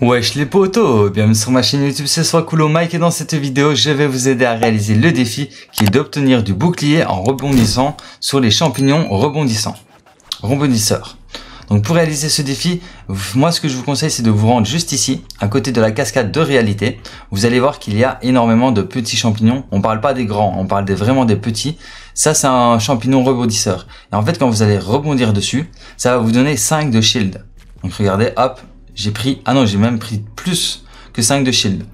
Wesh les potos, bienvenue sur ma chaîne YouTube, c'est Coolo Mike et dans cette vidéo, je vais vous aider à réaliser le défi qui est d'obtenir du bouclier en rebondissant sur les champignons rebondissants, rebondisseurs. Donc pour réaliser ce défi, moi ce que je vous conseille c'est de vous rendre juste ici, à côté de la cascade de réalité. Vous allez voir qu'il y a énormément de petits champignons. On parle pas des grands, on parle vraiment des petits. Ça c'est un champignon rebondisseur. Et en fait quand vous allez rebondir dessus, ça va vous donner 5 de shield. Donc regardez, hop, j'ai pris, ah non, j'ai même pris plus que 5 de shield.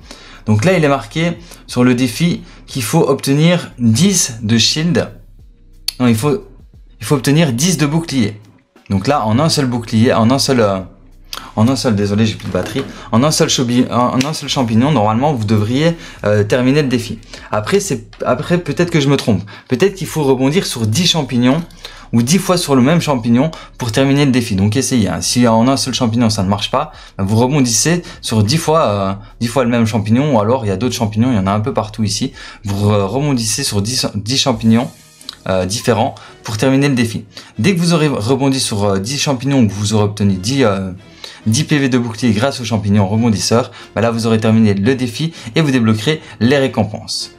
Donc là, il est marqué sur le défi qu'il faut obtenir 10 de shield. Non, il faut, il faut obtenir 10 de bouclier. Donc là, en un seul bouclier, en un seul, euh, en un seul, désolé, j'ai plus de batterie, en un seul, en un seul champignon, normalement, vous devriez euh, terminer le défi. Après, c'est, après, peut-être que je me trompe. Peut-être qu'il faut rebondir sur 10 champignons ou 10 fois sur le même champignon pour terminer le défi. Donc essayez. Hein. Si en un seul champignon ça ne marche pas, ben, vous rebondissez sur 10 fois, 10 euh, fois le même champignon ou alors il y a d'autres champignons, il y en a un peu partout ici. Vous rebondissez sur 10, 10 champignons euh, différents pour terminer le défi. Dès que vous aurez rebondi sur 10 euh, champignons, que vous aurez obtenu 10, 10 PV de bouclier grâce aux champignons rebondisseurs, ben là vous aurez terminé le défi et vous débloquerez les récompenses.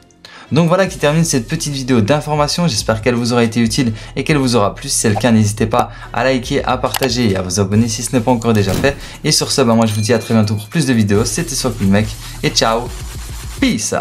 Donc voilà qui termine cette petite vidéo d'information. J'espère qu'elle vous aura été utile et qu'elle vous aura plu. Si c'est le cas, n'hésitez pas à liker, à partager et à vous abonner si ce n'est pas encore déjà fait. Et sur ce, bah moi je vous dis à très bientôt pour plus de vidéos. C'était sur Mec et ciao. Peace.